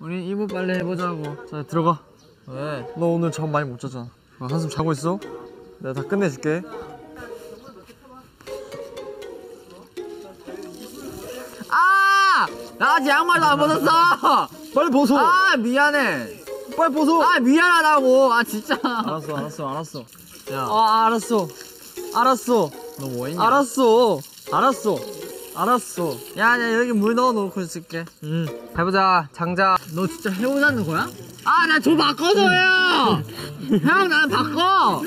우리 이부 빨리 해보자고. 자 들어가 왜? 너 오늘 잠 많이 못 잤잖아 아, 한숨 자고 있어 내가 다 끝내줄게 아! 나 아직 양말도 안 벗었어! 빨리 벗어 아, 미안해. 빨리 벗어 아, 미안하다고. 아, 진짜. 알았어 알았어 알았어 야, 아 알았어 알았어 너 뭐했냐? 알았어 알았어 알았어 야, 야, 여기 물 넣어놓고 있을게. 응 해보자, 장자. 너 진짜 해보자는 거야? 아, 나 저 바꿔줘요! 형, 나 바꿔!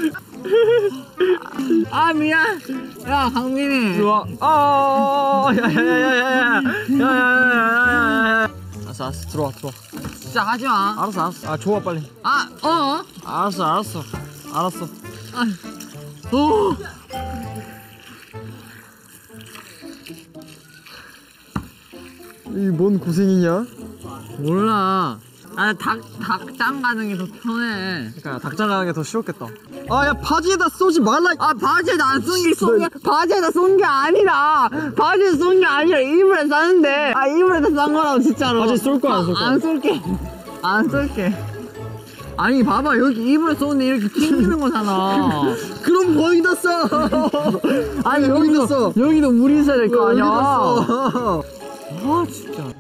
아, 미안. 야, 강민이. 좋아 아 야야야야야야야야야야야 알았어 알았어 들어와 들어와 진짜 하지 마. 알았어 알았어 아 좋아 빨리 아, 어? 알았어 알았어 알았어 오. 이뭔 고생이냐 몰라. 아, 닭, 닭장 가는 게 더 편해. 그러니까 닭장 가는 게 더 쉬웠겠다 아 야 바지에다 쏘지 말라 아, 바지에다 안 쏜 게, 쏜 게, 바지에다 쏜 게 아니라, 바지에 쏜 게 아니라 이불에 쌌는데, 아, 이불에다 싼 거라고, 진짜로. 바지에 쏠 거야, 안 쏠 거야? 안 쏠게. 안 쏠게. 아니, 봐봐. 여기 이불에 쏘는데 이렇게 튕기는 거잖아. 그럼 거기다 써 아니, 여기다 여기도, 써. 여기도 물이 있어야 될 거 아니야. 써 아, 진짜.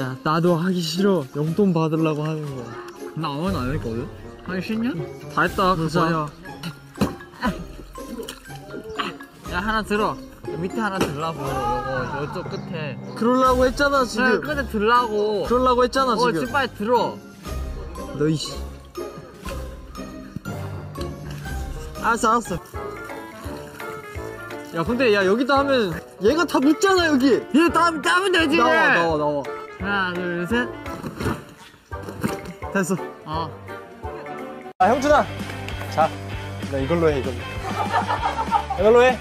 야 나도 하기 싫어 용돈 받으려고 하는 거야 나 오늘 안 했거든? 하기 싫냐? 다 했다 진짜. 야, 하나 들어. 밑에 하나 들라고, 요거, 이쪽 끝에. 그러려고 했잖아 그래, 지금 끝에 들라고. 그러려고 했잖아 어, 지금 지금 빨리 들어. 너 이씨 알았어 알았어 야 근데 야 여기다 하면 얘가 다 묻잖아 여기 얘 따면, 따면 되지! 나와 나와 나와 하나, 둘, 셋. 됐어 어. 아 형준아 자나 이걸로 해 이걸로 이걸로 해